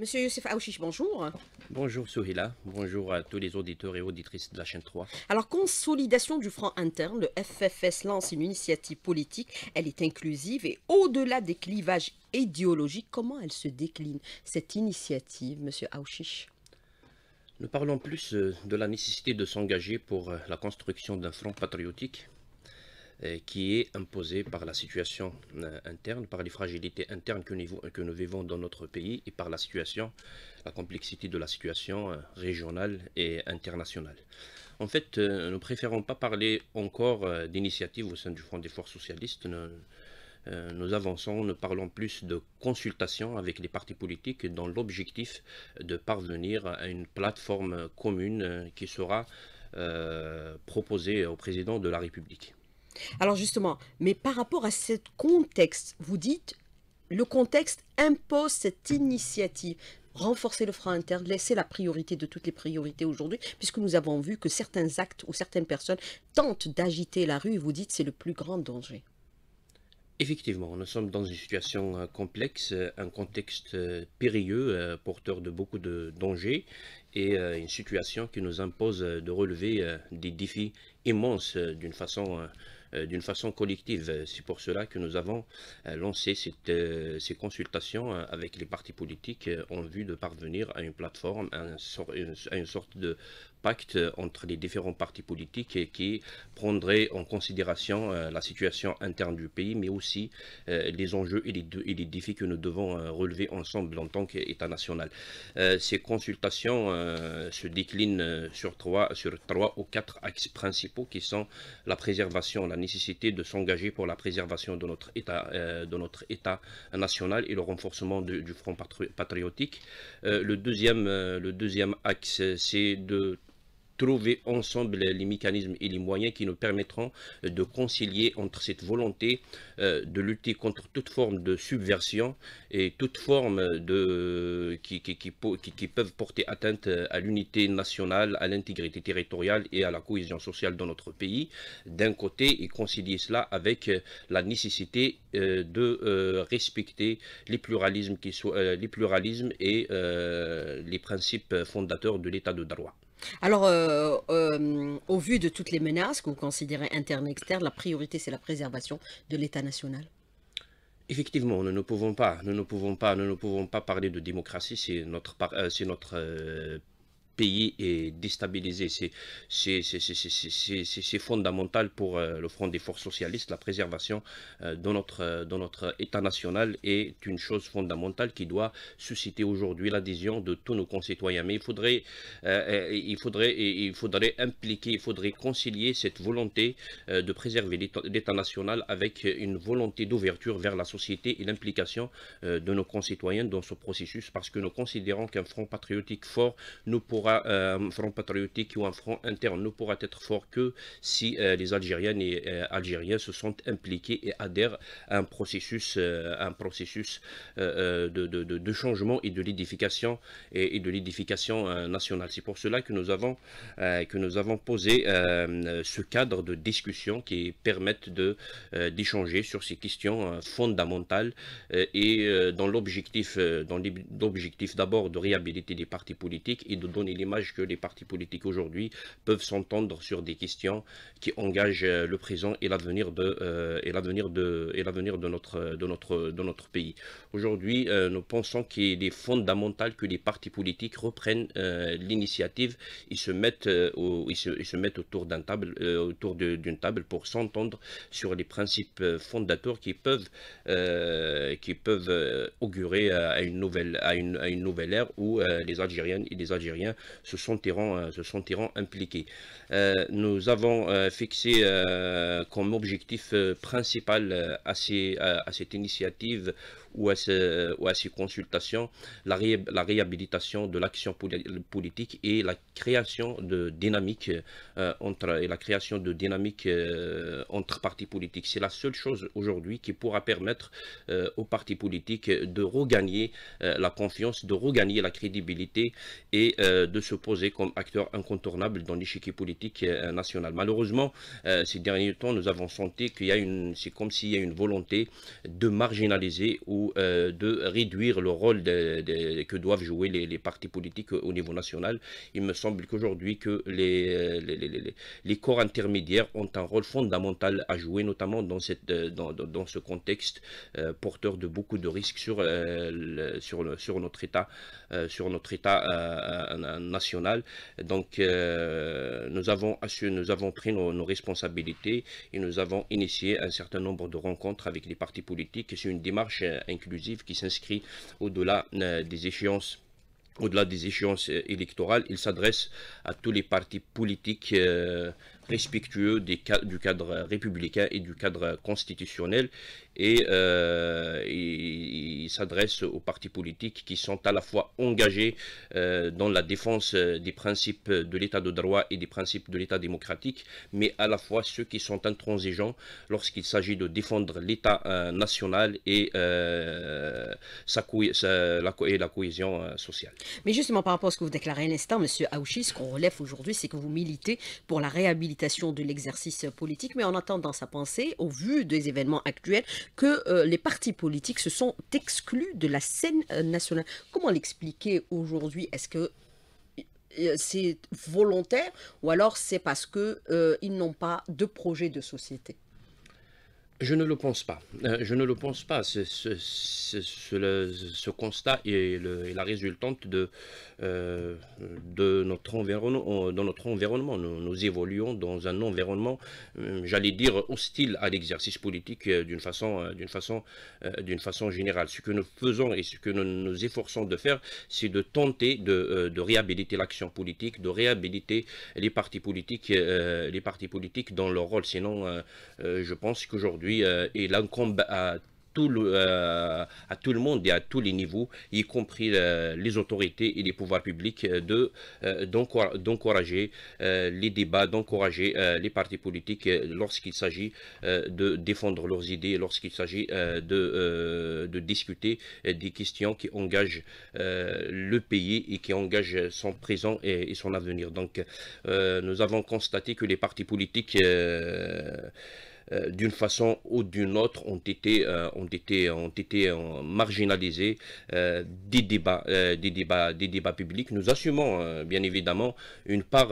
Monsieur Youssef Aouchiche, bonjour. Bonjour Souhila, bonjour à tous les auditeurs et auditrices de la chaîne 3. Alors, consolidation du front interne, le FFS lance une initiative politique, elle est inclusive et au-delà des clivages idéologiques, comment elle se décline, cette initiative, monsieur Aouchiche Nous parlons plus euh, de la nécessité de s'engager pour euh, la construction d'un front patriotique qui est imposé par la situation euh, interne, par les fragilités internes que nous, vivons dans notre pays et par la situation, la complexité de la situation euh, régionale et internationale. En fait, nous préférons pas parler encore d'initiatives au sein du Front des Forces Socialistes. Nous, avançons, nous parlons plus de consultation avec les partis politiques dans l'objectif de parvenir à une plateforme commune qui sera euh, proposée au président de la République. Alors justement, mais par rapport à ce contexte, vous dites, le contexte impose cette initiative renforcer le frein interne, laisser la priorité de toutes les priorités aujourd'hui, puisque nous avons vu que certains actes ou certaines personnes tentent d'agiter la rue et vous dites c'est le plus grand danger. Effectivement, nous sommes dans une situation euh, complexe, un contexte euh, périlleux, euh, porteur de beaucoup de dangers et une situation qui nous impose de relever des défis immenses d'une façon euh, d'une façon collective. C'est pour cela que nous avons euh, lancé euh, ces consultations avec les partis politiques en vue de parvenir à une plateforme, à une, sorte de pacte entre les différents partis politiques qui prendrait en considération la situation interne du pays, mais aussi les enjeux et les, et défis que nous devons relever ensemble en tant qu'État national. Ces consultations se déclinent sur trois, ou quatre axes principaux qui sont la préservation, la nécessité de s'engager pour la préservation de notre État, euh, national et le renforcement du front patriotique. Euh, euh, le deuxième axe, c'est de trouver ensemble les mécanismes et les moyens qui nous permettront de concilier entre cette volonté euh, de lutter contre toute forme de subversion et toute forme de qui, qui, qui, peuvent porter atteinte à l'unité nationale, à l'intégrité territoriale et à la cohésion sociale dans notre pays, d'un côté, et concilier cela avec la nécessité euh, de euh, respecter les pluralismes, qui soient, les pluralismes et les principes fondateurs de l'état de droit. Alors, euh, euh, au vu de toutes les menaces que vous considérez internes et externes, la priorité, c'est la préservation de l'État national? Effectivement, nous ne pouvons pas, nous ne pouvons pas, nous ne pouvons pas parler de démocratie. C'est notre, euh, c'est notre pays est déstabilisé. C'est fondamental pour euh, le Front des forces socialistes. La préservation euh, de, notre, de notre État national est une chose fondamentale qui doit susciter aujourd'hui l'adhésion de tous nos concitoyens. Mais il faudrait, euh, il faudrait, il faudrait impliquer, il faudrait concilier cette volonté de préserver l'État national avec une volonté d'ouverture vers la société et l'implication de nos concitoyens dans ce processus parce que nous considérons qu'un front patriotique fort nous pourra euh, un front patriotique ou un front interne ne pourra être fort que si euh, les Algériennes et euh, Algériens se sont impliqués et adhèrent à un processus, un processus de, de, de, changement et de l'édification et, de l'édification nationale. C'est pour cela que nous avons, que nous avons posé ce cadre de discussion qui permettent d'échanger sur ces questions fondamentales et dans l'objectif dans l'objectif d'abord de réhabiliter les partis politiques et de donner l'image que les partis politiques aujourd'hui peuvent s'entendre sur des questions qui engagent euh, le présent et l'avenir de euh, et l'avenir de et l'avenir de notre de notre de notre pays. Aujourd'hui, euh, nous pensons qu'il est fondamental que les partis politiques reprennent l'initiative et se mettent ils se, ils se, mettent autour d'un table autour d'une table pour s'entendre sur les principes fondateurs qui peuvent qui peuvent augurer à une nouvelle à une, à une nouvelle ère où les Algériennes et les Algériens se sentiront, euh, se sentiront impliqués. Euh, nous avons euh, fixé comme objectif principal à, ces, à cette initiative ou à, ces consultations, la, réhabilitation de l'action politique et la création de dynamiques euh, entre et la création de dynamiques euh, entre partis politiques. C'est la seule chose aujourd'hui qui pourra permettre euh, aux partis politiques de regagner la confiance, de regagner la crédibilité et de se poser comme acteur incontournable dans l'échiquier politique national. Malheureusement, ces derniers temps, nous avons senti qu'il y a une, c'est comme s'il y a une volonté de marginaliser ou ou de réduire le rôle que doivent jouer les, partis politiques au niveau national. Il me semble qu'aujourd'hui que les, les, corps intermédiaires ont un rôle fondamental à jouer, notamment dans, dans ce contexte porteur de beaucoup de risques sur, notre État, national. Donc, nous, avons pris nos, responsabilités et nous avons initié un certain nombre de rencontres avec les partis politiques. C'est une démarche euh, inclusive qui s'inscrit au-delà euh, des échéances au-delà des échéances euh, électorales, il s'adresse à tous les partis politiques respectueux du cadre républicain et du cadre constitutionnel et euh, il, s'adresse aux partis politiques qui sont à la fois engagés euh, dans la défense euh, des principes de l'état de droit et des principes de l'état démocratique, mais à la fois ceux qui sont intransigeants lorsqu'il s'agit de défendre l'état national et, la, et la cohésion sociale. Mais justement par rapport à ce que vous déclarez à l'instant, M. Aouchi, ce qu'on relève aujourd'hui, c'est que vous militez pour la réhabilitation de l'exercice politique, mais en attendant sa pensée, au vu des événements actuels, que euh, les partis politiques se sont exclus de la scène euh, nationale. Comment l'expliquer aujourd'hui? Est-ce que euh, c'est volontaire ou alors c'est parce qu'ils n'ont pas de projet de société? Je ne le pense pas. je ne le pense pas. Ce, constat est, la résultante de, euh, notre environnement, environnement. Nous, évoluons dans un environnement, euh, j'allais dire, hostile à l'exercice politique euh, d'une façon, d'une façon, d'une façon générale. Ce que nous faisons et ce que nous nous efforçons de faire, c'est de tenter de, de réhabiliter l'action politique, de réhabiliter les partis politiques, les partis politiques dans leur rôle. Sinon, je pense qu'aujourd'hui, il incombe à euh, à tout le monde et à tous les niveaux, y compris euh, les autorités et les pouvoirs publics, euh, de d'encourager les débats, d'encourager les partis politiques lorsqu'il s'agit de défendre leurs idées, lorsqu'il s'agit de, discuter des questions qui engagent le pays et qui engagent son présent et son avenir. Donc, nous avons constaté que les partis politiques euh, d'une façon ou d'une autre, ont été, euh, ont été, ont été euh, marginalisés des, débats, des, débats, des débats publics. Nous assumons bien évidemment une part,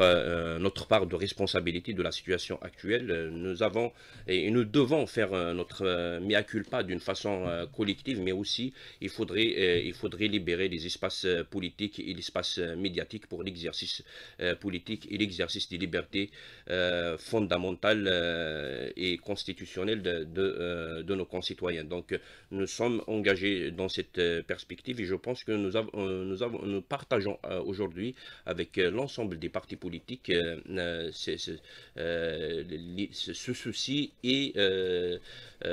notre part de responsabilité de la situation actuelle. Nous avons et nous devons faire notre mea culpa d'une façon collective, mais aussi il faudrait, il faudrait libérer les espaces politiques et l'espace médiatique pour l'exercice politique et l'exercice des libertés fondamentales et constitutionnelle de, euh, de, nos concitoyens. Donc nous sommes engagés dans cette euh, perspective et je pense que nous, euh, nous, partageons aujourd'hui avec l'ensemble des partis politiques ce, souci et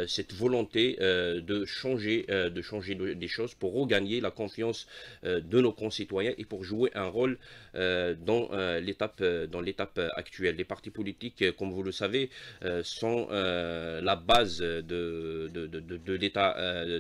cette volonté de changer, de changer des choses pour regagner la confiance de nos concitoyens et pour jouer un rôle dans l'étape actuelle. Les partis politiques, comme vous le savez, sont euh, la base de, euh,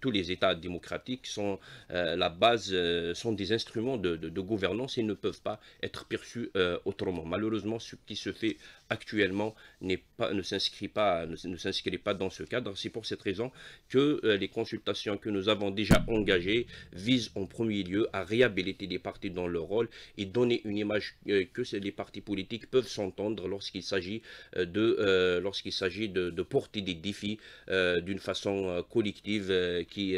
tous les États démocratiques sont euh, la base, sont des instruments de, gouvernance et ne peuvent pas être perçus autrement. Malheureusement, ce qui se fait actuellement ne, s'inscrit pas dans ce cadre. C'est pour cette raison que les consultations que nous avons déjà engagées visent en premier lieu à réhabiliter les partis dans leur rôle et donner une image que les partis politiques peuvent s'entendre lorsqu'il s'agit de lorsqu'il s'agit de, porter des défis euh, d'une façon euh, collective euh, qui,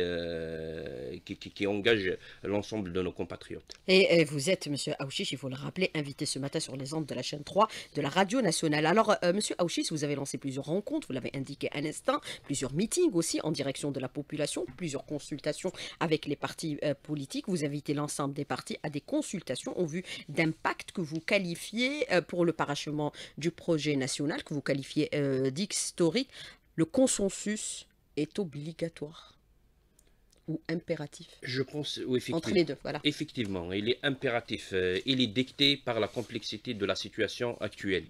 qui, engage l'ensemble de nos compatriotes. Et, vous êtes, M. Aouchiche, il faut le rappeler, invité ce matin sur les ondes de la chaîne 3 de la radio nationale. Alors, M. Aouchiche, vous avez lancé plusieurs rencontres, vous l'avez indiqué un instant, plusieurs meetings aussi en direction de la population, plusieurs consultations avec les partis politiques. Vous invitez l'ensemble des partis à des consultations en vue d'impact que vous qualifiez pour le parachement du projet national, que vous qualifiez historique, le consensus est obligatoire. ou impératif Je pense, oui, effectivement. Entre les deux, voilà. Effectivement, il est impératif. euh, il est dicté par la complexité de la situation actuelle.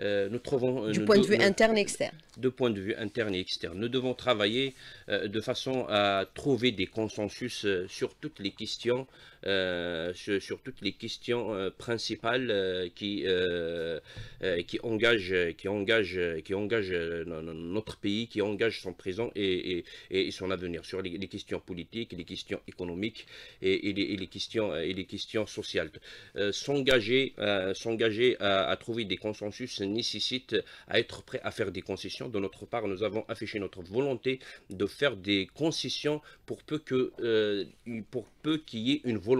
Euh, nous trouvons, Du nous point de vue nous- interne et externe. de point de vue interne et externe. Nous devons travailler euh, de façon à trouver des consensus euh, sur toutes les questions, euh, sur, sur toutes les questions euh, principales euh, qui, euh, euh, qui engagent, qui engagent, qui engagent euh, no- no- notre pays, qui engagent son présent et, et- son avenir, sur les, questions politiques, les questions économiques et, les, questions, et les questions sociales. Euh, s'engager, euh, s'engager à, trouver des consensus nécessite à être prêt à faire des concessions. De notre part, nous avons affiché notre volonté de faire des concessions pour peu que, euh, pour peu qu'il y ait une volonté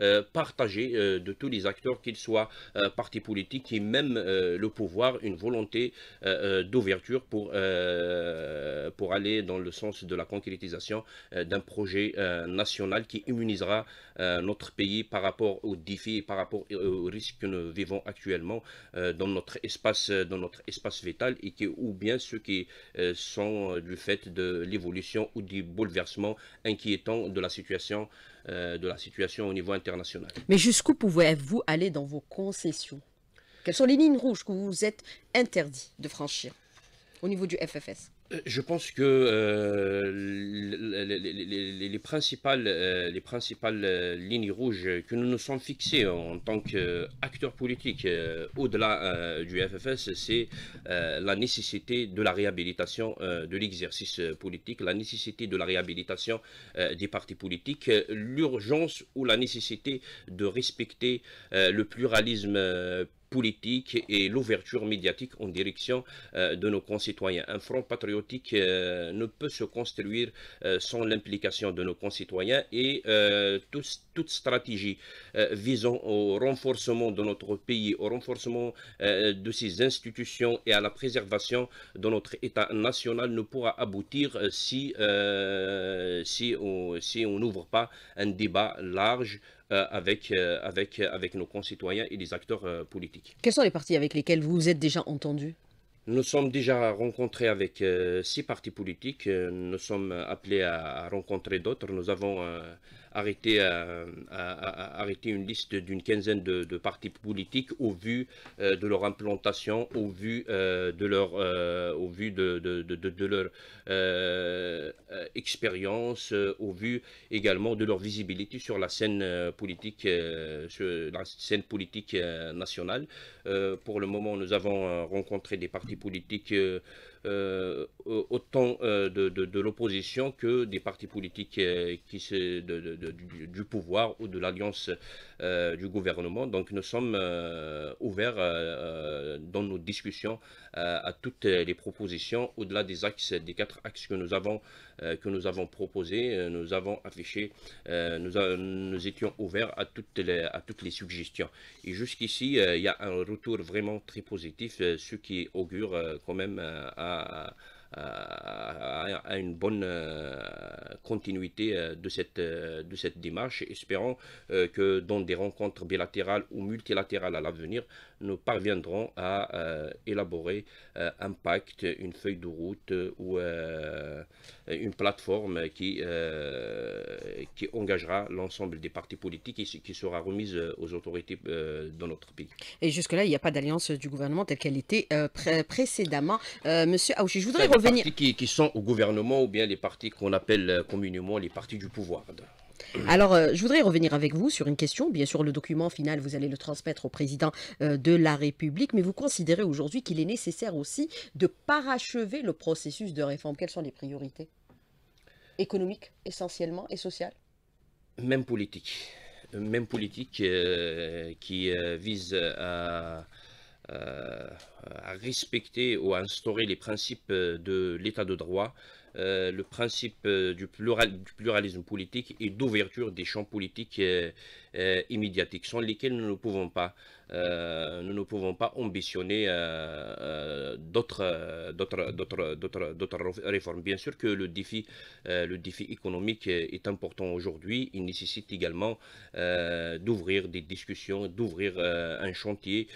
euh, partagée euh, de tous les acteurs, qu'ils soient euh, partis politiques et même le pouvoir, une volonté d'ouverture pour, pour aller dans le sens de la concrétisation d'un projet national qui immunisera notre pays par rapport aux défis et par rapport aux risques que nous vivons actuellement dans notre espace, dans notre espace vital et qui, ou bien ceux qui sont du fait de l'évolution ou du bouleversement inquiétant de la situation, euh, de la situation au niveau international. Mais jusqu'où pouvez-vous aller dans vos concessions? Quelles sont les lignes rouges que vous êtes interdit de franchir au niveau du FFS Je pense que euh, les, les- les- les- les principales, euh, euh, lignes rouges que nous nous sommes fixées en tant qu'acteurs politiques euh, au-delà euh, du FFS, c'est euh, la nécessité de la réhabilitation euh, de l'exercice euh, politique, la nécessité de la réhabilitation euh, des partis politiques, euh, l'urgence ou la nécessité de respecter euh, le pluralisme euh, politique et l'ouverture médiatique en direction euh, de nos concitoyens. Un front patriotique euh, ne peut se construire euh, sans l'implication de nos concitoyens et toute stratégie visant au renforcement de notre pays, au renforcement de ses institutions et à la préservation de notre État national ne pourra aboutir si, si on n'ouvre pas un débat large avec, euh, avec, avec nos concitoyens et les acteurs euh, politiques. Quels sont les partis avec lesquels vous vous êtes déjà entendu Nous sommes déjà rencontrés avec euh, six partis politiques. Euh, Nous sommes appelés à, à rencontrer d'autres. Nous avons euh, euh, arrêté une liste d'une quinzaine de, partis politiques au vu euh, de leur implantation, au vu euh, de leur, au vu de, leur expérience, au vu également de leur visibilité sur la scène politique, sur la scène politique nationale. Pour le moment, nous avons rencontré des partis politiques autant euh, de, l'opposition que des partis politiques euh, qui du, pouvoir ou de l'alliance euh, du gouvernement. Donc nous sommes euh, ouverts euh, euh, dans nos discussions euh, à toutes les propositions au-delà des axes, des quatre axes que nous avons, euh, que nous avons proposés. Euh, Nous avons affiché, euh, nous, étions ouverts à toutes les, à toutes les suggestions. Et jusqu'ici, euh, il y a un retour vraiment très positif, euh, ce qui augure euh, quand même euh, à- à- à une bonne euh, continuité euh, de cette, euh, de cette démarche, espérant euh, que dans des rencontres bilatérales ou multilatérales à l'avenir, nous parviendrons à euh, élaborer euh, un pacte, une feuille de route euh, ou euh, une plateforme qui, euh, qui engagera l'ensemble des partis politiques et qui sera remise euh, aux autorités euh, dans notre pays. Et jusque-là, il n'y a pas d'alliance du gouvernement telle qu'elle était euh, pré- précédemment. Euh, Monsieur Aouchi, je voudrais revenir. qui, qui sont au gouvernement ou bien les partis qu'on appelle euh, communément les partis du pouvoir. Alors, euh, je voudrais revenir avec vous sur une question. Bien sûr, le document final, vous allez le transmettre au président euh, de la République, mais vous considérez aujourd'hui qu'il est nécessaire aussi de parachever le processus de réforme. Quelles sont les priorités Économiques, essentiellement, et sociales? Même politique. Même politique euh, qui vise à, à respecter ou à instaurer les principes de l'état de droit, euh, le principe euh, du, plural- du pluralisme politique et d'ouverture des champs politiques euh, euh, sans lesquels nous ne pouvons pas euh, nous ne pouvons pas ambitionner euh, d'autres d'autres réformes. Bien sûr que le défi, le défi économique est important aujourd'hui. Il nécessite également d'ouvrir des discussions, d'ouvrir un chantier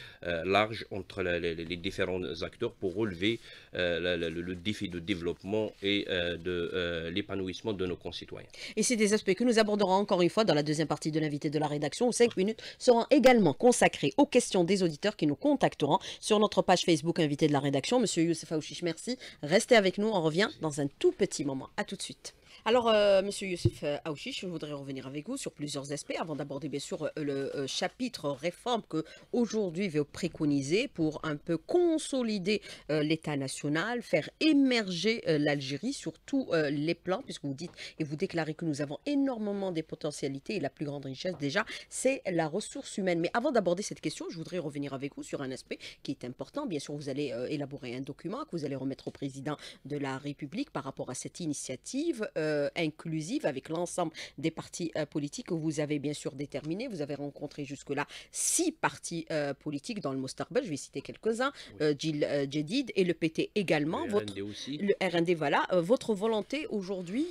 large entre les, différents acteurs pour relever le, défi de développement et de l'épanouissement de nos concitoyens. Et c'est des aspects que nous aborderons encore une fois dans la deuxième partie de l'invité de la rédaction où 5 minutes seront également consacrées aux questions des auditeurs qui nous contacteront sur notre page Facebook invité de la rédaction. Monsieur Youssef Aouchiche, merci. Restez avec nous, on revient dans un tout petit moment. À tout de suite. Alors, euh, Monsieur Youssef euh, Aouchiche, je voudrais revenir avec vous sur plusieurs aspects avant d'aborder bien sûr euh, le chapitre réforme que aujourd'hui veut préconiser pour un peu consolider l'État national, faire émerger l'Algérie sur tous les plans, puisque vous dites et vous déclarez que nous avons énormément des potentialités et la plus grande richesse déjà, c'est la ressource humaine. Mais avant d'aborder cette question, je voudrais revenir avec vous sur un aspect qui est important. Bien sûr, vous allez élaborer un document que vous allez remettre au président de la République par rapport à cette initiative. Euh, inclusive avec l'ensemble des partis euh, politiques que vous avez bien sûr déterminés. Vous avez rencontré jusque-là six partis euh, politiques dans le Mostarbel, je vais citer quelques-uns, oui. Gilles Jedid et le PT également. Le votre, RND aussi. Le RND, voilà. votre volonté aujourd'hui,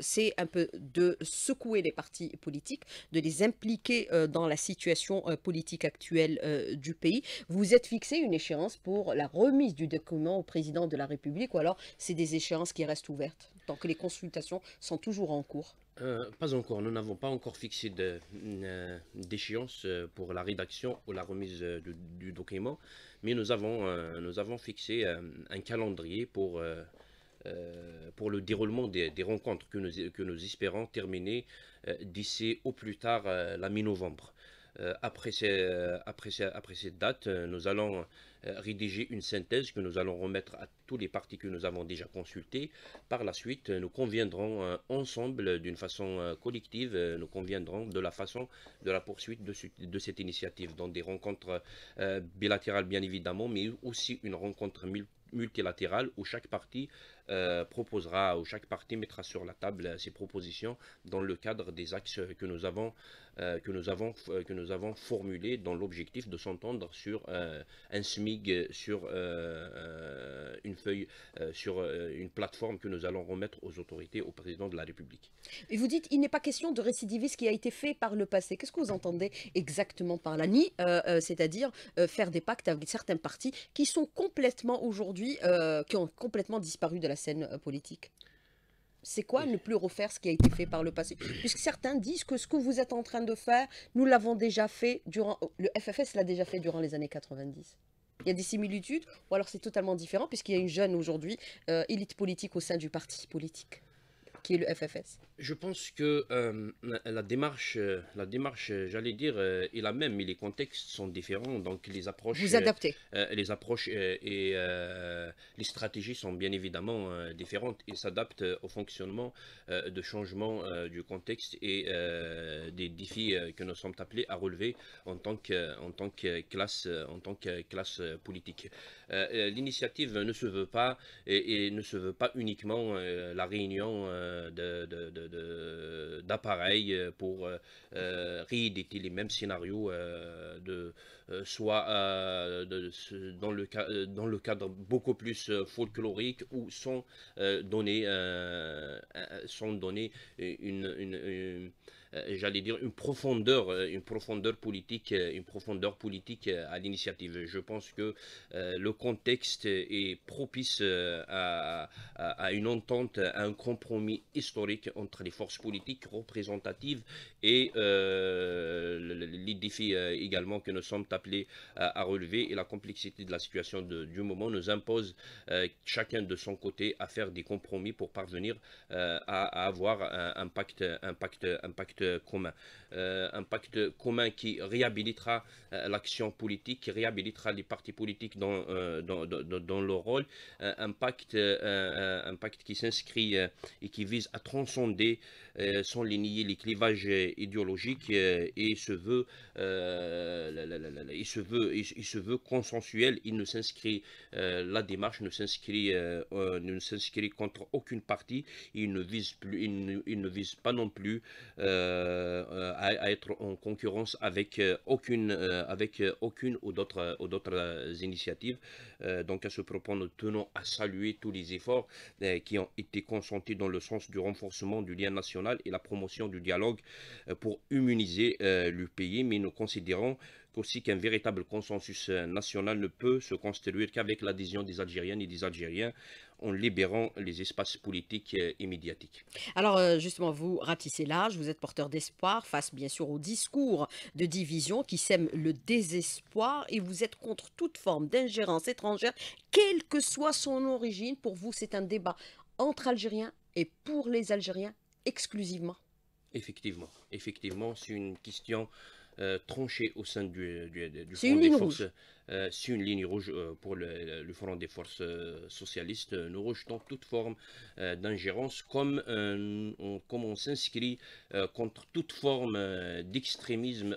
c'est un peu de secouer les partis politiques, de les impliquer dans la situation politique actuelle du pays. Vous êtes fixé une échéance pour la remise du document au président de la République ou alors c'est des échéances qui restent tant que les consultations sont toujours en cours euh, Pas encore. Nous n'avons pas encore fixé euh, d'échéance euh, pour la rédaction ou la remise du, document, mais nous avons, fixé un calendrier pour, le déroulement des, rencontres que nous espérons terminer d'ici au plus tard la mi-novembre. Après, ces, après, cette date, nous allons rédiger une synthèse que nous allons remettre à tous les partis que nous avons déjà consultés. Par la suite, nous conviendrons ensemble, d'une façon collective, nous conviendrons de la façon de la poursuite de, cette initiative, dans des rencontres bilatérales bien évidemment, mais aussi une rencontre multilatérale où chaque parti euh, proposera, ou chaque parti mettra sur la table ses propositions dans le cadre des axes que nous avons, euh, que nous avons, que nous avons formulés dans l'objectif de s'entendre sur euh, un SMIG, sur une feuille, sur une plateforme que nous allons remettre aux autorités, au président de la République. Et vous dites, il n'est pas question de récidiver ce qui a été fait par le passé. Qu'est-ce que vous entendez exactement par là Ni, c'est-à-dire faire des pactes avec certains partis qui sont complètement aujourd'hui, qui ont complètement disparu de la scène euh, politique? C'est quoi ne plus refaire ce qui a été fait par le passé? Puisque certains disent que ce que vous êtes en train de faire, nous l'avons déjà fait durant... Le FFS l'a déjà fait durant les années 90. Il y a des similitudes, ou alors c'est totalement différent, puisqu'il y a une jeune aujourd'hui euh, élite politique au sein du parti politique qui est le FFS Je pense que euh, la démarche, la démarche, j'allais dire, euh, est la même, mais les contextes sont différents, donc les approches, Vous adaptez. euh, les approches et les stratégies sont bien évidemment différentes et s'adaptent au fonctionnement de changement du contexte et des défis que nous sommes appelés à relever en tant que, en tant que classe, en tant que classe politique. L'initiative ne se veut pas et, et ne se veut pas uniquement la réunion euh, d'appareils euh, pour euh, rééditer les mêmes scénarios de soit dans, le, cadre beaucoup plus folklorique ou sans donner, donner une, j'allais dire une profondeur, euh, une profondeur politique, euh, une profondeur politique euh, à l'initiative. Je pense que euh, le contexte est propice euh, à, une entente, à un compromis historique entre les forces politiques représentatives et euh, le- le- les défis euh, également que nous sommes appelés à, relever et la complexité de la situation du moment nous impose euh, chacun de son côté à faire des compromis pour parvenir euh, à, avoir un, un pacte, un pacte commun. Euh, un pacte commun qui réhabilitera euh, l'action politique, qui réhabilitera les partis politiques dans, euh, dans, dans, leur rôle. Euh, un, pacte, euh, qui s'inscrit euh, et qui vise à transcender euh, sans les nier les clivages euh, idéologiques euh, et se veut, euh, il se veut, il, se veut consensuel. Il ne s'inscrit, euh, la démarche ne s'inscrit, euh, euh, ne s'inscrit contre aucune partie. Il ne vise plus, il ne, vise pas non plus euh, à, être en concurrence avec aucune, avec aucune ou d'autres initiatives. donc à ce propos, nous tenons à saluer tous les efforts qui ont été consentis dans le sens du renforcement du lien national et la promotion du dialogue pour immuniser le pays, mais nous considérons aussi qu'un véritable consensus euh, national ne peut se construire qu'avec l'adhésion des Algériennes et des Algériens en libérant les espaces politiques euh, et médiatiques. Alors euh, justement, vous ratissez l'âge, vous êtes porteur d'espoir face bien sûr au discours de division qui sème le désespoir et vous êtes contre toute forme d'ingérence étrangère, quelle que soit son origine. Pour vous, c'est un débat entre Algériens et pour les Algériens exclusivement. Effectivement, effectivement, c'est une question euh, tranché au sein du, du, du Front des Forces. Euh, c'est une ligne rouge euh, pour le, Front des Forces socialistes. Nous rejetons toute forme d'ingérence comme on s'inscrit contre toute forme d'extrémisme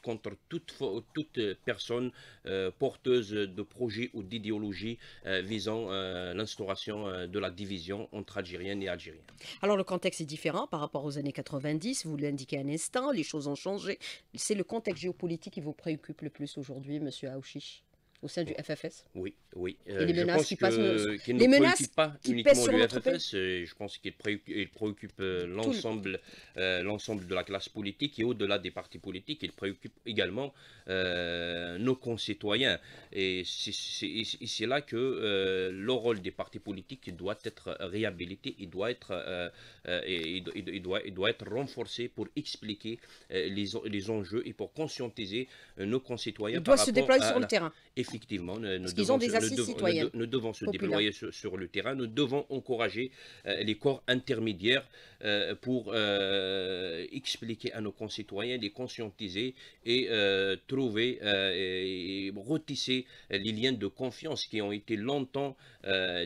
contre toute, toute personne euh, porteuse de projets ou d'idéologies euh, visant euh, l'instauration de la division entre Algériennes et Algériens. Alors le contexte est différent par rapport aux années 90, vous l'indiquez un instant, les choses ont changé. C'est le contexte géopolitique qui vous préoccupe le plus aujourd'hui, Monsieur Aouchiche? Au sein du FFS Oui, oui. Euh, les menaces qui passent les menaces pas qui uniquement du FFS, je pense qu'il préoccupe, préoccupe euh, l'ensemble euh, l'ensemble de la classe politique et au-delà des partis politiques, il préoccupe également nos concitoyens. Et c'est là que le rôle des partis politiques doit être réhabilité, il doit être, et, il, doit, il doit être renforcé pour expliquer les, les enjeux et pour conscientiser nos concitoyens. Il doit se déployer sur le terrain effectivement, nous, devons, des se, nous, devons se déployer sur, le terrain, nous devons encourager euh, les corps intermédiaires euh, pour euh, expliquer à nos concitoyens, les conscientiser et trouver et retisser les liens de confiance qui ont été longtemps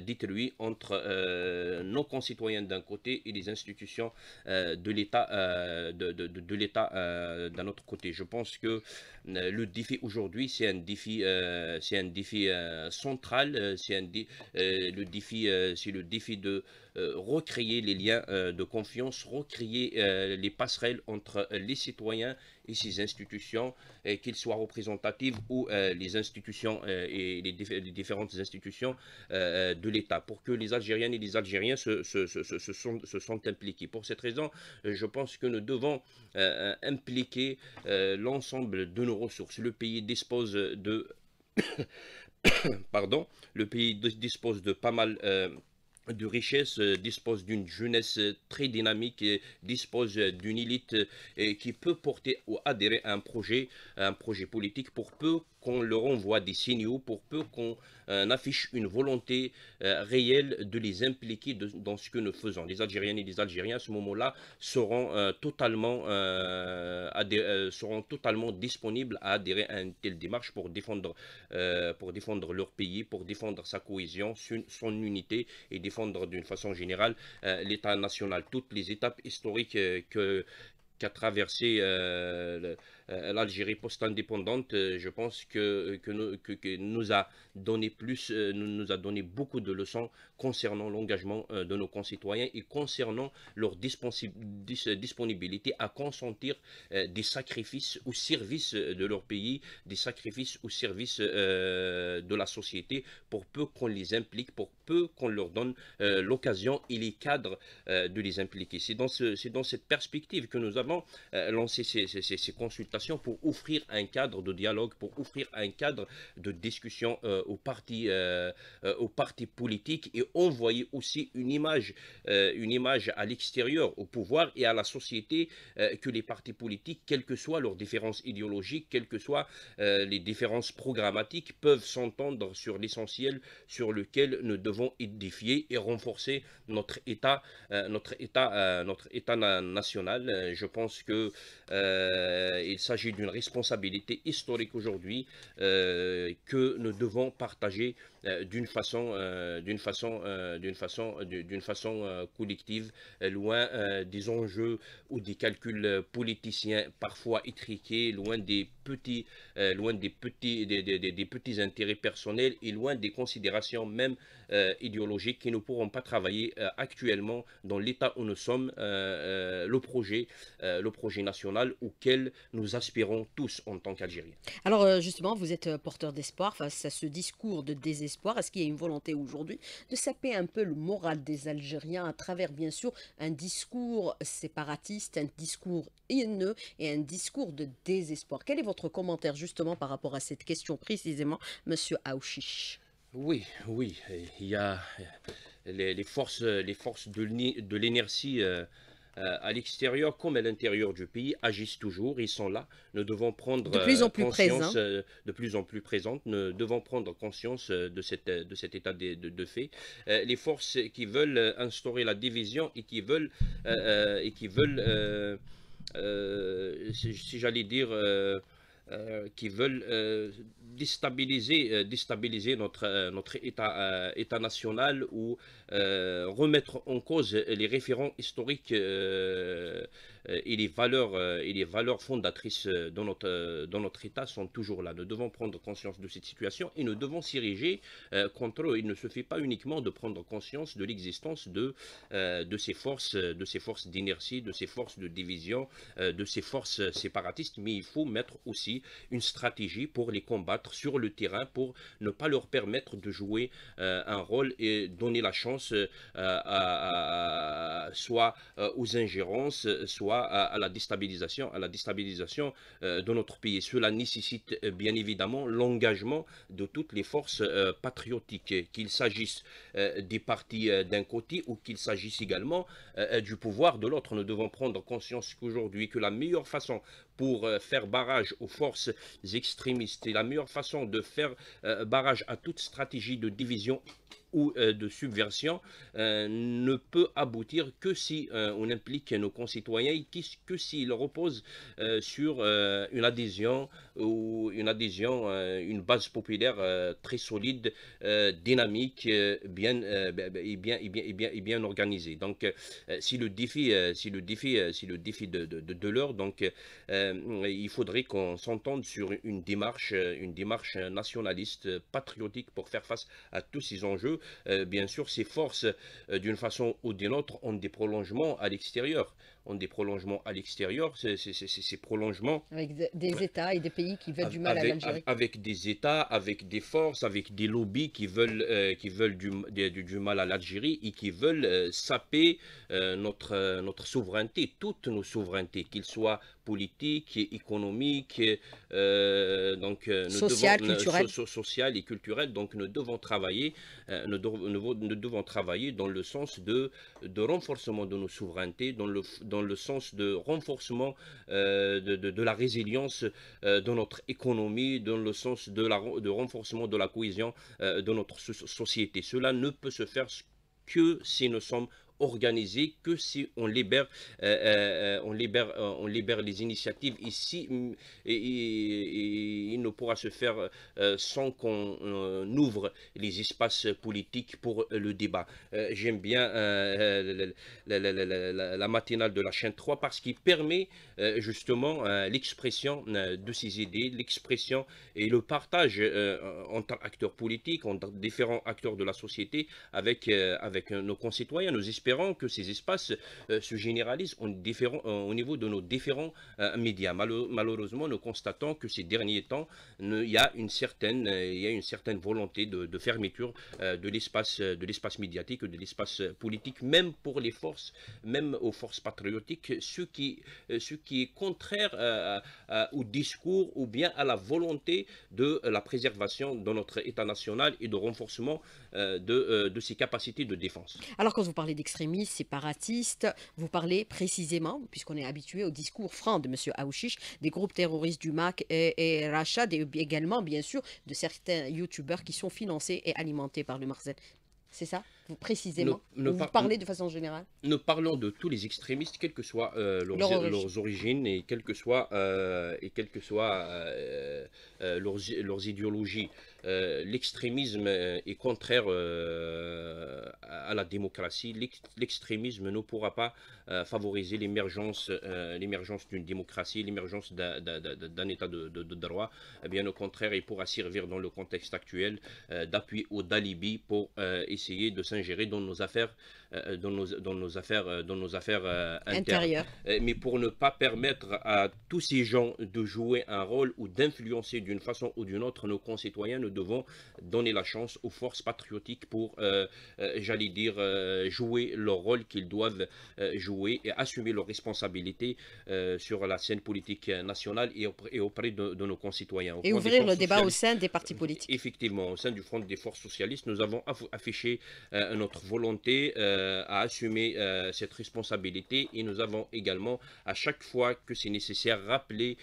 détruits entre nos concitoyens d'un côté et les institutions de l'État de, de, de l'État d'un autre côté. Je pense que le défi aujourd'hui, c'est un défi euh, c'est un défi euh, central, euh, c'est le défi, de recréer les liens de confiance, recréer les passerelles entre les citoyens et ces institutions, qu'ils soient représentatives ou les institutions et les, différentes institutions de l'État, pour que les Algériennes et les Algériens se, se, sont, impliqués. Pour cette raison, je pense que nous devons impliquer l'ensemble de nos ressources. Le pays dispose de Pardon, le pays dispose de pas mal euh, de richesses, euh, dispose d'une jeunesse très dynamique, dispose d'une élite euh, qui peut porter ou adhérer à un projet, un projet politique pour peu qu'on leur envoie des signaux, pour peu qu'on euh, affiche une volonté réelle de les impliquer dans ce que nous faisons. Les Algériennes et les Algériens à ce moment-là seront, totalement, seront totalement disponibles à adhérer à une telle démarche pour défendre, leur pays, pour défendre sa cohésion, son unité et défendre d'une façon générale euh, l'État national, toutes les étapes historiques euh, que qu'a traversé euh, euh, l'Algérie post-indépendante, euh, je pense que, que, nous, que, nous a donné plus, nous, a donné beaucoup de leçons concernant l'engagement de nos concitoyens et concernant leur disponibilité à consentir des sacrifices au service de leur pays, des sacrifices au service de la société, pour peu qu'on les implique, pour peu qu'on leur donne l'occasion et les cadres de les impliquer. C'est dans, ce, dans cette perspective que nous avons euh, lancer ces, consultations pour offrir un cadre de dialogue, pour offrir un cadre de discussion euh, aux, partis, euh, aux partis politiques et envoyer aussi une image, une image à l'extérieur, au pouvoir et à la société que les partis politiques, quelles que soient leurs différences idéologiques, quelles que soient les différences programmatiques, peuvent s'entendre sur l'essentiel sur lequel nous devons édifier et renforcer notre État, notre État, notre État national. Je pense que euh, il s'agit d'une responsabilité historique aujourd'hui que nous devons partager d'une façon, d'une façon, d'une façon, d'une façon collective, loin des enjeux ou des calculs politiciens parfois étriqués, loin des petits, loin des petits, des, des, petits intérêts personnels et loin des considérations même idéologiques qui ne pourront pas travailler actuellement dans l'état où nous sommes, le projet, le projet national auquel nous aspirons tous en tant qu'Algériens. Alors justement, vous êtes porteur d'espoir face à ce discours de désespoir. Est-ce qu'il y a une volonté aujourd'hui de saper un peu le moral des Algériens à travers, bien sûr, un discours séparatiste, un discours haineux et un discours de désespoir? Quel est votre commentaire justement par rapport à cette question précisément, Monsieur Aouchiche? Oui, oui, il y a les, forces, les forces de l'inertie euh, à l'extérieur comme à l'intérieur du pays agissent toujours, ils sont là. Nous devons prendre de plus en plus conscience, euh, de plus en plus présentes, nous devons prendre conscience euh, de, cette, de cet état de, de, fait. les forces qui veulent instaurer la division et qui veulent, et qui veulent si j'allais dire, euh, qui veulent euh, déstabiliser, euh, déstabiliser notre, notre état, état national ou remettre en cause les référents historiques euh, et, les valeurs, euh, et les valeurs fondatrices euh, dans notre État sont toujours là. Nous devons prendre conscience de cette situation et nous devons s'ériger contre eux. Il ne se fait pas uniquement de prendre conscience de l'existence de, de ces forces de ces forces d'inertie, de ces forces de division, de ces forces séparatistes, mais il faut mettre aussi une stratégie pour les combattre sur le terrain pour ne pas leur permettre de jouer un rôle et donner la chance à, soit aux ingérences, soit à, la déstabilisation, à la déstabilisation euh, de notre pays. Cela nécessite euh, bien évidemment l'engagement de toutes les forces euh, patriotiques, qu'il s'agisse des partis d'un côté ou qu'il s'agisse également du pouvoir de l'autre. Nous devons prendre conscience qu'aujourd'hui, que la meilleure façon pour faire barrage aux forces extrémistes et la meilleure façon de faire barrage à toute stratégie de division ou euh, de subversion euh, ne peut aboutir que si euh, on implique nos concitoyens, que s'il repose sur une adhésion ou une adhésion, une base populaire très solide, dynamique, bien, et bien, et bien, et bien, et bien organisée. Donc, si le défi, si le défi, si le défi de, de, de, l'heure, donc, il faudrait qu'on s'entende sur une démarche, une démarche nationaliste, patriotique pour faire face à tous ces enjeux bien sûr, ces forces, euh, d'une façon ou d'une autre, ont des prolongements à l'extérieur ont des prolongements à l'extérieur, ces prolongements... Avec des États et des pays qui veulent du mal à l'Algérie. Avec des États, avec des forces, avec des lobbies qui veulent, euh, qui veulent du, du, mal à l'Algérie et qui veulent euh, saper euh, notre, notre souveraineté, toutes nos souverainetés, qu'ils soient politiques, économiques, donc, social, culturel. social et culturel. Donc nous devons travailler, nous, devons, nous, devons travailler dans le sens de, de renforcement de nos souverainetés, dans le dans le sens de renforcement euh, de, la résilience euh, de notre économie, dans le sens de, la, de renforcement de la cohésion euh, de notre société. Cela ne peut se faire que si nous sommes organisé que si on libère, euh, euh, on libère, euh, on libère les initiatives ici mm, et, il ne pourra se faire sans qu'on ouvre les espaces politiques pour le débat. J'aime bien la, matinale de la chaîne 3 parce qu'il permet justement l'expression de ces idées, l'expression et le partage entre acteurs politiques, entre différents acteurs de la société avec, avec nos concitoyens. Nous espérons que ces espaces euh, se généralisent euh, au niveau de nos différents euh, médias. malheureusement, nous constatons que ces derniers temps, il y a une certaine, il y a une certaine volonté de, fermeture de l'espace médiatique, de l'espace politique, même pour les forces, même aux forces patriotiques, ce qui est contraire au discours ou bien à la volonté de la préservation de notre État national et de renforcement de, de ses capacités de défense. Alors quand vous parlez d'extrémisme, séparatistes. Vous parlez précisément, puisqu'on est habitué au discours franc de M. Aouchiche, des groupes terroristes du MAC et, et Rachad, et également, bien sûr, de certains youtubeurs qui sont financés et alimentés par le Marzel. C'est ça? Vous, précisément? Vous parlez de façon générale? Nous parlons de tous les extrémistes, quelles que soient euh, leurs, origines et quelles que soient, euh, et quelles que soient euh, leurs, leurs, idéologies. L'extrémisme est contraire à la démocratie. L'extrémisme ne pourra pas favoriser l'émergence d'une démocratie, l'émergence d'un état de, de, droit. Eh bien, au contraire, il pourra servir dans le contexte actuel d'appui au Dalibi pour essayer de s'ingérer dans nos affaires, euh, dans nos, dans nos affaires, euh, dans nos affaires euh, intérieures. Mais pour ne pas permettre à tous ces gens de jouer un rôle ou d'influencer d'une façon ou d'une autre nos concitoyens, nous devons donner la chance aux forces patriotiques pour, j'allais dire, jouer leur rôle qu'ils doivent jouer et assumer leurs responsabilités sur la scène politique nationale et auprès, de, nos concitoyens. Et ouvrir le débat au sein des partis politiques. Effectivement, au sein du Front des forces socialistes, nous avons affiché euh, notre volonté euh, à assumer euh, cette responsabilité et nous avons également à chaque fois que c'est nécessaire rappelé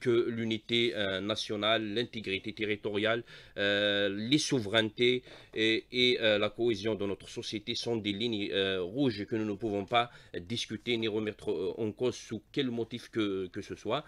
que l'unité nationale, l'intégrité territoriale, les souverainetés et, la cohésion de notre société sont des lignes rouges que nous ne pouvons pas discuter ni remettre en cause sous quel motif que, ce soit.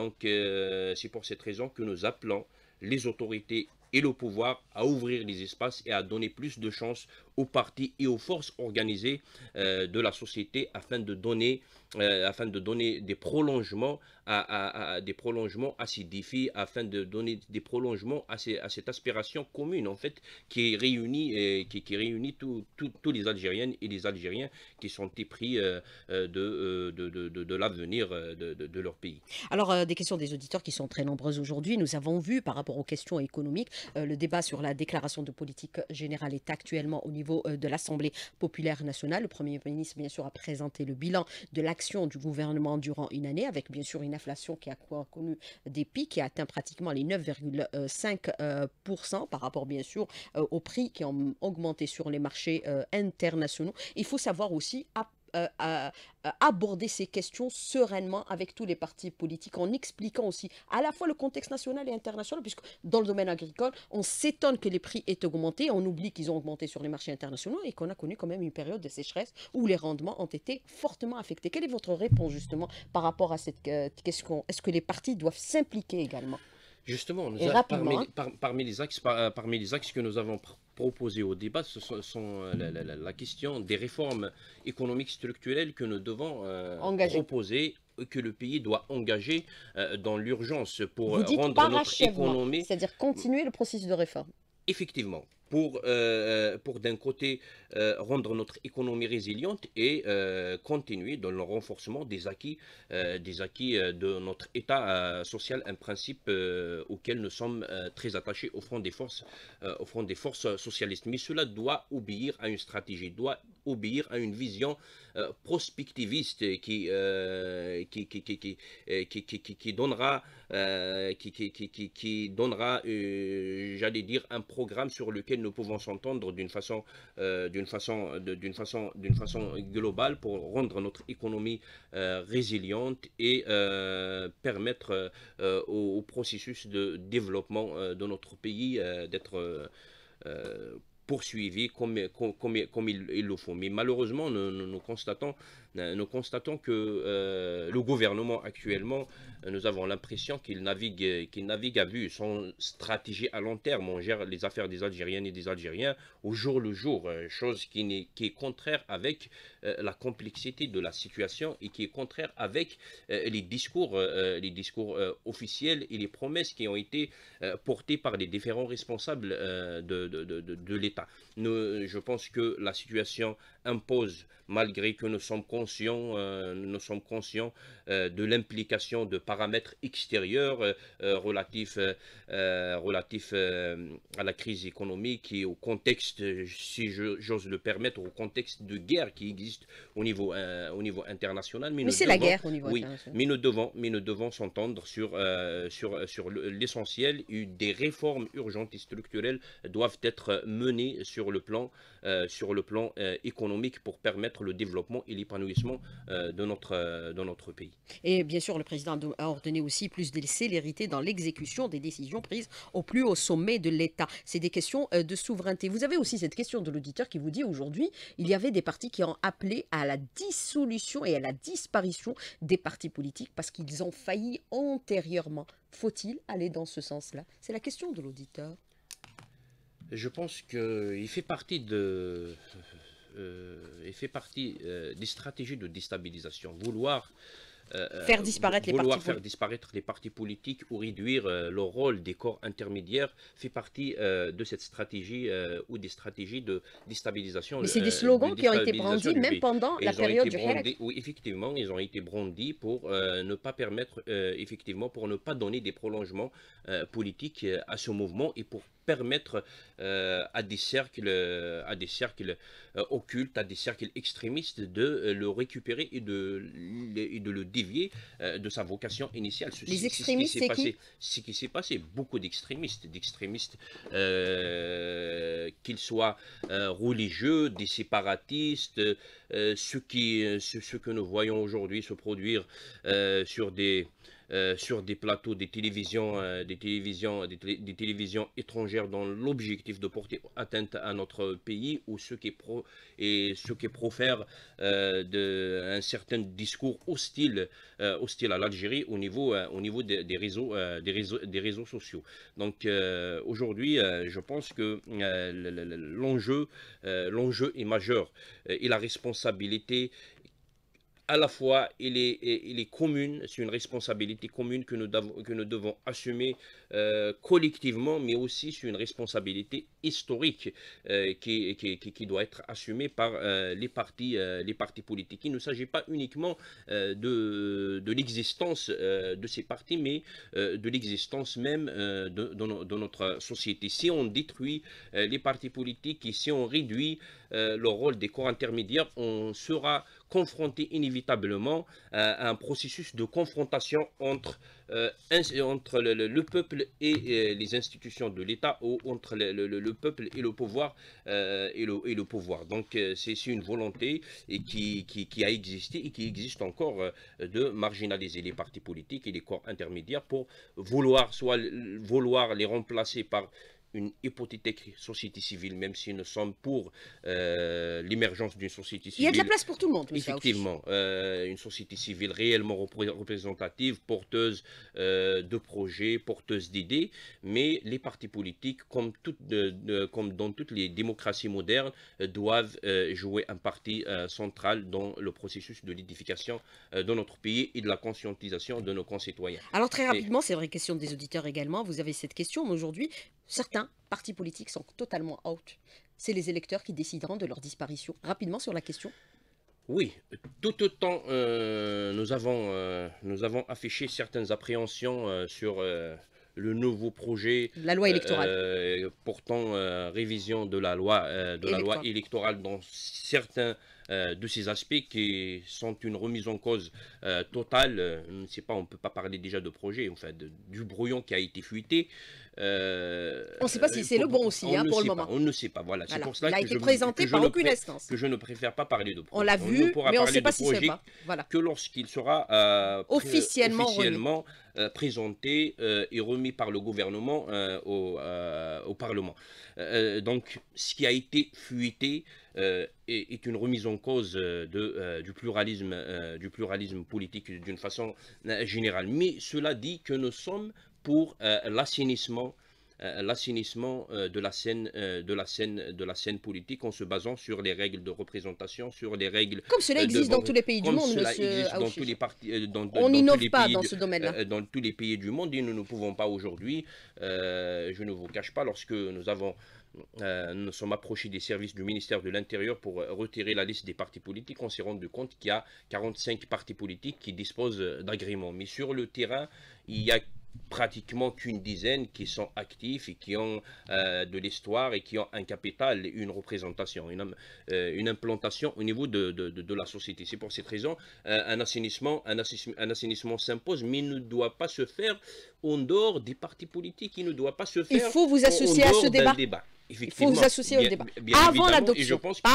donc c'est pour cette raison que nous appelons les autorités et le pouvoir à ouvrir les espaces et à donner plus de chances aux partis et aux forces organisées euh, de la société afin de donner, euh, afin de donner des prolongements à, des prolongements à ces défis, afin de donner des prolongements à, cette aspiration commune en fait qui réunit, euh, qui, réunit tous les Algériennes et les Algériens qui sont épris de, de, de, de l'avenir de, leur pays. Alors des questions des auditeurs qui sont très nombreuses aujourd'hui. Nous avons vu par rapport aux questions économiques, le débat sur la déclaration de politique générale est actuellement au niveau euh, de l'Assemblée populaire nationale. Le Premier ministre, bien sûr, a présenté le bilan de l'action du gouvernement durant une année, avec bien sûr une inflation qui a connu des pics, qui a atteint pratiquement les 9,5% par rapport, bien sûr, euh, aux prix qui ont augmenté sur les marchés euh, internationaux. Il faut savoir aussi, à euh, à, aborder ces questions sereinement avec tous les partis politiques, en expliquant aussi à la fois le contexte national et international, puisque dans le domaine agricole, on s'étonne que les prix aient augmenté, on oublie qu'ils ont augmenté sur les marchés internationaux et qu'on a connu quand même une période de sécheresse où les rendements ont été fortement affectés. Quelle est votre réponse justement par rapport à cette euh, question? Est-ce que les partis doivent s'impliquer également? Justement, parmi, les axes, euh, parmi les axes que nous avons proposés au débat, ce sont, euh, la, question des réformes économiques structurelles que nous devons euh, proposer que le pays doit engager dans l'urgence pour rendre notre économie... C'est-à-dire continuer le processus de réforme. Effectivement, pour, euh, pour d'un côté euh, rendre notre économie résiliente et euh, continuer dans le renforcement des acquis, des acquis de notre État social, un principe auquel nous sommes très attachés au front des forces, au des forces socialistes. Mais cela doit obéir à une stratégie, doit obéir à une vision prospectiviste qui, qui, qui, qui, qui, donnera, qui, qui donnera j'allais dire, un programme sur lequel nous pouvons s'entendre d'une façon, euh, d'une façon, d'une façon, d'une façon globale pour rendre notre économie euh, résiliente et euh, permettre au, processus de développement de notre pays d'être poursuivi comme, comme, comme, il, le faut. Mais malheureusement, nous, constatons, nous constatons que le gouvernement actuellement nous avons l'impression qu'il navigue, qu'il navigue à vue. Son stratégie à long terme, on gère les affaires des Algériennes et des Algériens au jour le jour, euh, chose qui, est, contraire avec euh, la complexité de la situation et qui est contraire avec euh, les discours, les discours officiels et les promesses qui ont été portées par les différents responsables de, de, l'État. Je pense que la situation impose, malgré que nous sommes conscients, nous sommes conscients de l'implication de paramètres extérieurs euh, euh, relatifs, euh, relatifs à la crise économique et au contexte, si j'ose le permettre, au contexte de guerre qui existe au niveau, au niveau international. Mais, c'est la guerre au niveau oui, Mais nous devons, mais nous devons s'entendre sur, sur, sur l'essentiel. Des réformes urgentes et structurelles doivent être menées sur le plan, sur le plan économique pour permettre le développement et l'épanouissement de, notre, de notre pays. Et bien sûr, le président a ordonné aussi plus de célérité dans l'exécution des décisions prises au plus haut sommet de l'État. C'est des questions de souveraineté. Vous avez aussi cette question de l'auditeur qui vous dit aujourd'hui, il y avait des partis qui ont appelé à la dissolution et à la disparition des partis politiques parce qu'ils ont failli antérieurement. Faut-il aller dans ce sens-là? C'est la question de l'auditeur. Je pense qu'il fait partie de, euh, il fait partie euh, des stratégies de déstabilisation. Vouloir euh, faire disparaître les partis faire disparaître les partis politiques ou réduire le rôle des corps intermédiaires fait partie de cette stratégie ou des stratégies de déstabilisation. Mais c'est des slogans qui ont été brandis même pendant la période du brandis, Oui, effectivement, ils ont été brandis pour ne pas permettre, effectivement, pour ne pas donner des prolongements politiques à ce mouvement et pour permettre euh, à des cercles, euh, à des cercles euh, occultes, à des cercles extrémistes de le récupérer et de, de le dévier de sa vocation initiale. Les extrémistes, c'est qui? Ce qui s'est passé, beaucoup d'extrémistes, d'extrémistes, qu'ils soient religieux, des séparatistes, ce, qui, ce, que nous voyons aujourd'hui se produire sur des euh, sur des plateaux des télévisions, euh, des, télévisions des, télévisions étrangères dans l'objectif de porter atteinte à notre pays ou ceux qui, pro, et ceux qui profèrent euh, de, un certain discours hostile, hostile à l'Algérie au niveau, au niveau des, réseaux, des, réseaux, des réseaux sociaux. Donc aujourd'hui, je pense que l'enjeu l'enjeu est majeur et la responsabilité à la fois il est, il est commune, c'est une responsabilité commune que nous, devons assumer euh, collectivement, mais aussi c'est une responsabilité historique euh, qui, doit être assumée par euh, les, partis, politiques. Il ne s'agit pas uniquement de, de l'existence de ces partis, mais de l'existence même de, de, notre société. Si on détruit les partis politiques et si on réduit le rôle des corps intermédiaires, on sera confronté inévitablement à un processus de confrontation entre, euh, entre le, peuple et euh, les institutions de l'État ou entre le, peuple et le pouvoir. Euh, et, et, le, pouvoir. Donc c'est une volonté et qui, qui, qui, a existé et qui existe encore de marginaliser les partis politiques et les corps intermédiaires pour vouloir soit vouloir les remplacer par une hypothétique société civile, même si nous sommes pour euh, l'émergence d'une société civile. Il y a de la place pour tout le monde. Effectivement, euh, une société civile réellement représentative, porteuse euh, de projets, porteuse d'idées, mais les partis politiques, comme, comme dans toutes les démocraties modernes, doivent jouer un parti central dans le processus de l'édification de notre pays et de la conscientisation de nos concitoyens. Alors très rapidement, c'est vrai question des auditeurs également, vous avez cette question, aujourd'hui, certains partis politiques sont totalement out. C'est les électeurs qui décideront de leur disparition. Rapidement sur la question. Oui, tout autant euh, nous, avons, euh, nous avons affiché certaines appréhensions euh, sur le nouveau projet. La loi électorale. portant révision de la loi, de la loi électorale dans certains euh, de ces aspects qui sont une remise en cause euh, totale. Je ne sais pas, on ne peut pas parler déjà de projet, enfin, du brouillon qui a été fuité. Euh, on ne sait pas si c'est le bon aussi, hein, pour le moment. on ne sait pas, voilà. C'est pour cela Il a été présenté par aucune instance. Que je ne préfère pas parler de projet. On l'a vu, mais on ne sait pas si c'est pas. Voilà. Que lorsqu'il sera officiellement, officiellement présenté et remis par le gouvernement au, au, Parlement. donc, ce qui a été fuité, euh, est, une remise en cause euh, de, euh, du, pluralisme, du pluralisme politique d'une façon générale. Mais cela dit que nous sommes pour l'assainissement l'assainissement de la scène de la scène de la scène politique en se basant sur les règles de représentation sur les règles comme cela existe dans tous les pays du monde cela existe dans tous les partis on n'innove pas dans ce domaine-là dans tous les pays du monde et nous ne pouvons pas aujourd'hui je ne vous cache pas lorsque nous avons euh, nous sommes approchés des services du ministère de l'Intérieur pour euh, retirer la liste des partis politiques. On s'est rendu compte qu'il y a 45 partis politiques qui disposent d'agréments. Mais sur le terrain, il y a pratiquement qu'une dizaine qui sont actifs et qui ont euh, de l'histoire et qui ont un capital, une représentation, une, une implantation au niveau de, de, de, la société. C'est pour cette raison un assainissement, un assainissement, un assainissement s'impose, mais il ne doit pas se faire en dehors des partis politiques, il ne doit pas se faire Il faut vous associer à ce débat. Il faut vous associer au débat. Avant l'adoption, je pense que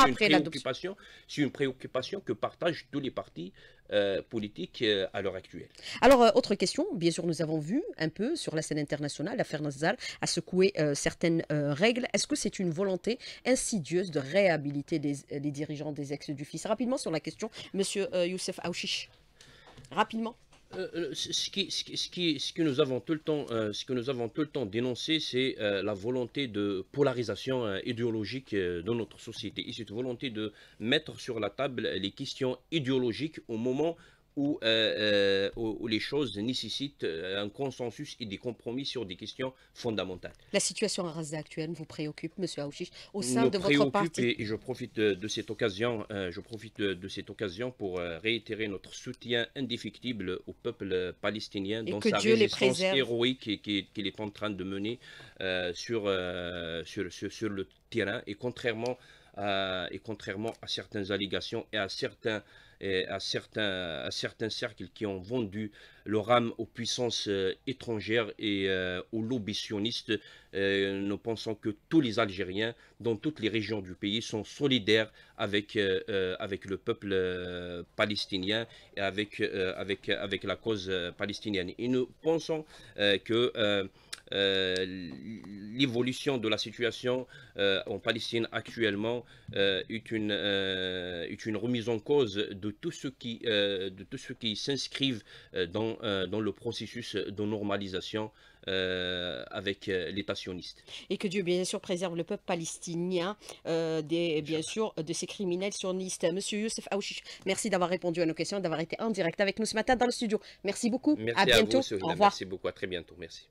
c'est une préoccupation que partagent tous les partis euh, politiques euh, à l'heure actuelle. Alors, euh, autre question, bien sûr, nous avons vu un peu sur la scène internationale, l'affaire Nazal a secoué certaines règles. Est-ce que c'est une volonté insidieuse de réhabiliter les dirigeants des ex du fils Rapidement sur la question, Monsieur Youssef Aouchiche. Rapidement. Euh, euh, ce, que nous avons tout le temps, euh, ce que nous avons tout le temps dénoncé, c'est la volonté de polarisation idéologique dans notre société. Et cette volonté de mettre sur la table les questions idéologiques au moment où, euh, euh, où, les choses nécessitent euh, un consensus et des compromis sur des questions fondamentales. La situation en Gaza actuelle vous préoccupe, M. Aouchiche, au sein de votre parti? et, et, je profite de cette occasion, je profite de cette occasion pour réitérer notre soutien indéfectible au peuple palestinien dans sa résistance héroïque qu'il est en train de mener sur, sur, sur, sur, le terrain. Et contrairement à, et contrairement à certaines allégations et à certains à certains, à certains cercles qui ont vendu leur âme aux puissances euh, étrangères et euh, aux lobbies sionistes. Euh, nous pensons que tous les Algériens, dans toutes les régions du pays, sont solidaires avec, avec le peuple palestinien et avec, avec, avec la cause palestinienne. Et nous pensons que l'évolution de la situation euh, en Palestine actuellement euh, est, une, est une remise en cause de tout ce qui, de tout ce qui s'inscrivent dans, dans le processus de normalisation avec l'État sioniste. Et que Dieu, bien sûr, préserve le peuple palestinien des, bien sûr, de ces criminels sionistes. Monsieur Youssef Aouchiche, merci d'avoir répondu à nos questions, d'avoir été en direct avec nous ce matin dans le studio. Merci beaucoup. Merci à, bientôt. Au revoir. Merci beaucoup. À très bientôt. Merci.